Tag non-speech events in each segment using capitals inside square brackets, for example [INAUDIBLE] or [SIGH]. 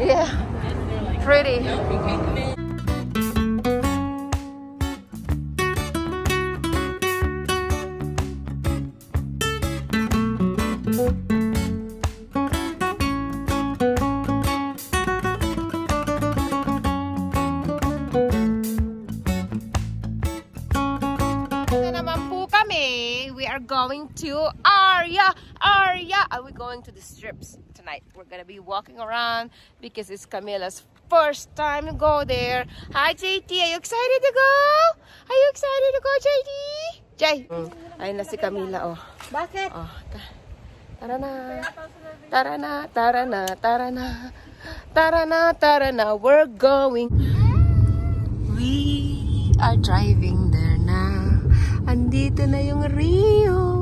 Yeah. Pretty. Going to Arya. Arya. Are we going to the strips tonight? We're gonna be walking around because it's Camila's first time to go there. Hi, JT. Are you excited to go? Are you excited to go, JT? Jay. Ayun na si Camila, oh. Bakit? Oh, ta- tara na. Tara na, tara na, tara na. Tara na, tara na, we're going. We are driving. Andito na yung Rio.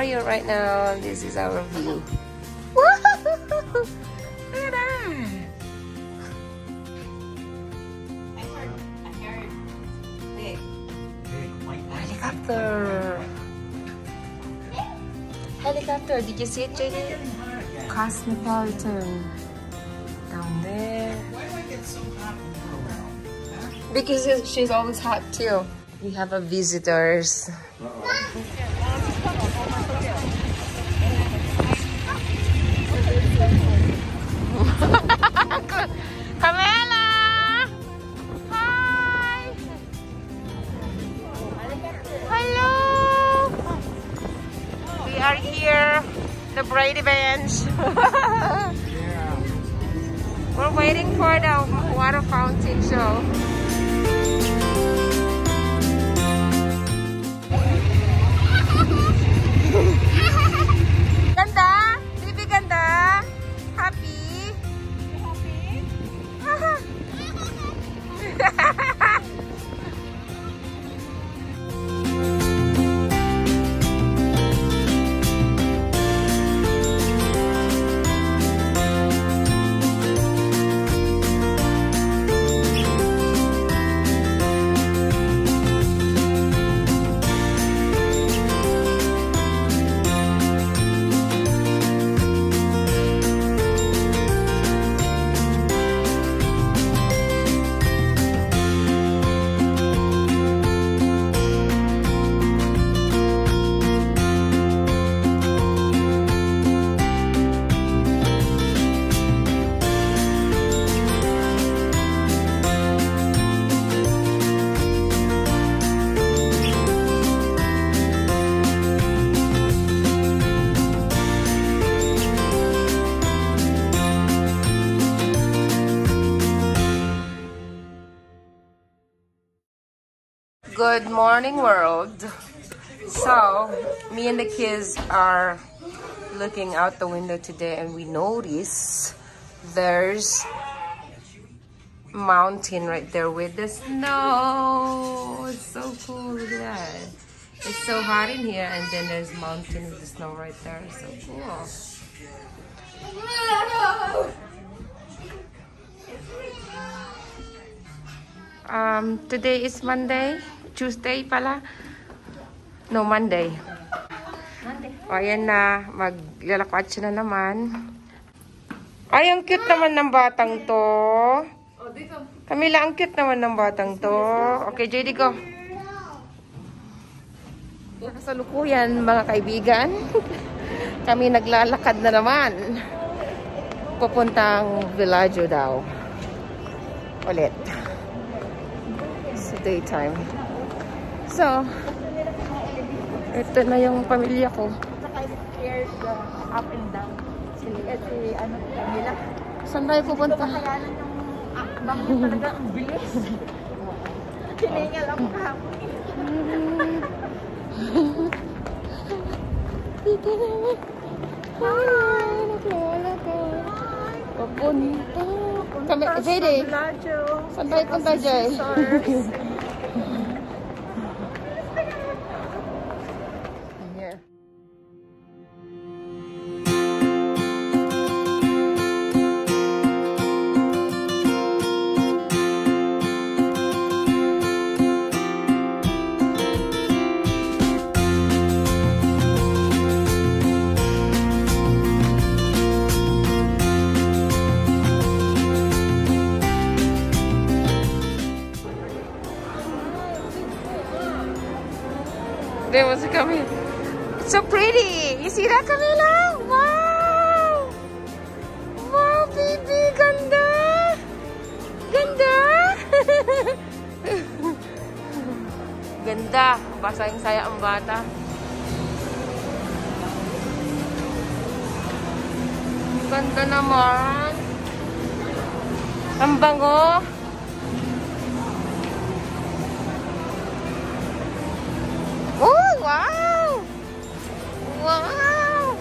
Are in Oreo right now. This is our view. [LAUGHS] Look at that. Helicopter. Helicopter. Did you see it, JD? Cosmopolitan. Down there. Why do I get so hot Because she's always hot too. We have a visitors. Camila! Hi! Hello! We are here, the Brady Bench. [LAUGHS] We're waiting for the water fountain show. Good morning, world. So, me and the kids are looking out the window today and we notice there's mountain right there with the snow. It's so cool. Look at that. It's so hot in here and then there's mountain with the snow right there. So cool. Um, today is Monday. Tuesday pala. No, Monday. O, ayan na. Maglalakwat siya na naman. Ay, ang cute naman ng batang to. Camila, ang cute naman ng batang to. Okay, JD, go. Sa lukuyan, mga kaibigan. [LAUGHS] Kami naglalakad na naman. Pupuntang Villaggio daw. Ulit. Sa daytime. So, ito na yung pamilya ko. Saka the up and down. Si, eh, ano, Camila. Saan tayo pupunta? Kakayanan yung akbang mo [LAUGHS] talaga ang bilis. Hiningal ako kahapon. Dito naman. Hi! Nakuwala ko. punta? Kami, Bellagio. saan tayo punta, Jay? There was a Camila. It's so pretty. You see that, Camila? Wow! Wow, baby. Ganda! Ganda! [LAUGHS] Ganda. Basang saya ang bata. Ganda naman. Ang bango. Wow! Wow!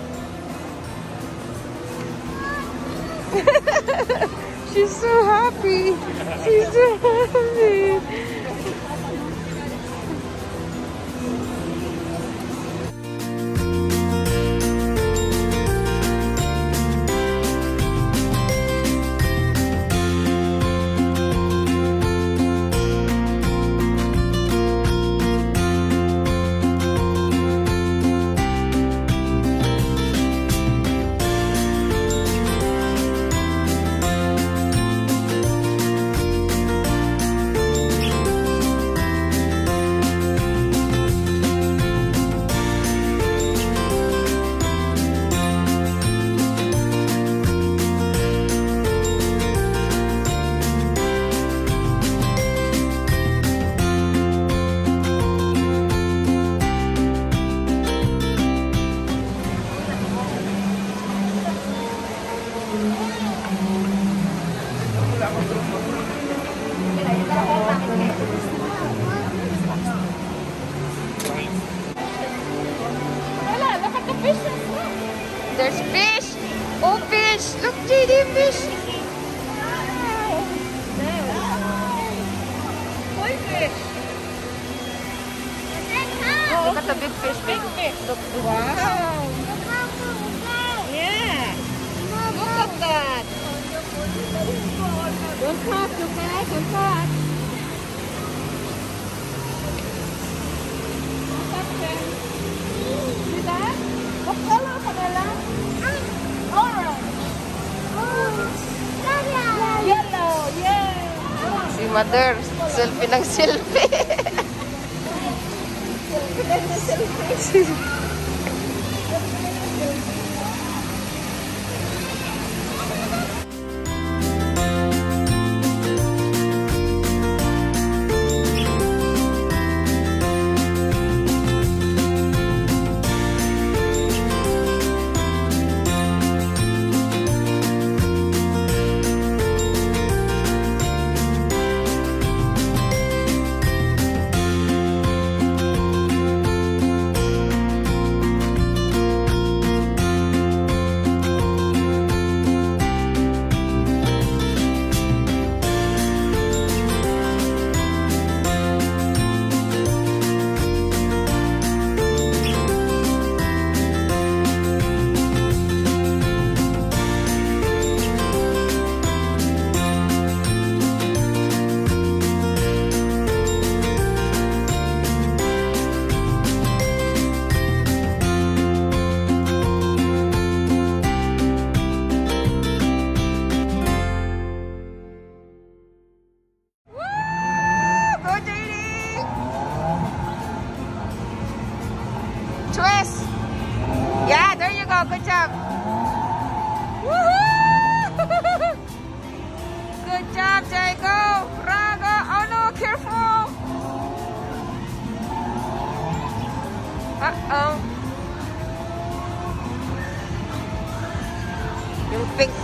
[LAUGHS] She's so happy. She's so happy. Yeah. Si mother, selfie ng selfie. [LAUGHS]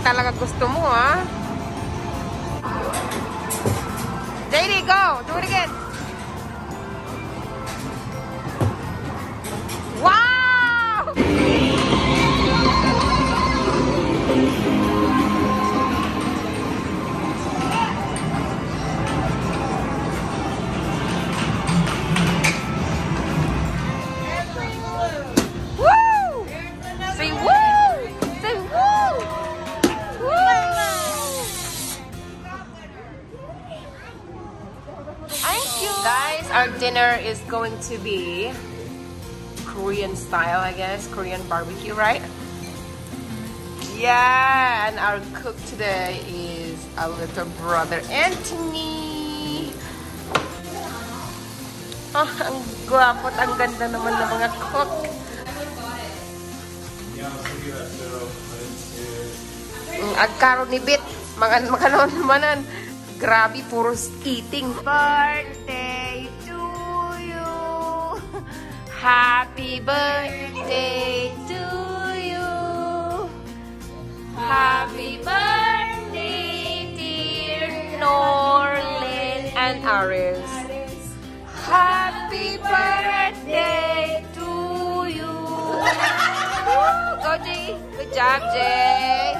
talaga gusto mo, ah. JD, go! Do it again! Dinner is going to be Korean style, I guess. Korean barbecue, right? Yeah, and our cook today is our little brother Anthony. Ah, ang gwapo at ang ganda naman ng mga cook. Mm, Agkaroon ni Bit. Mga mga [LAUGHS] naman Grabe, puro eating. Birthday Happy birthday to you. Happy birthday, dear Norlin and Aris. Happy birthday to you. Woo! Go, Jay. Good job, Jay.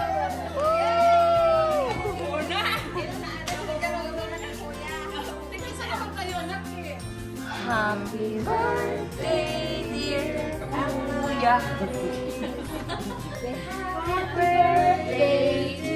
Happy birthday. Happy birthday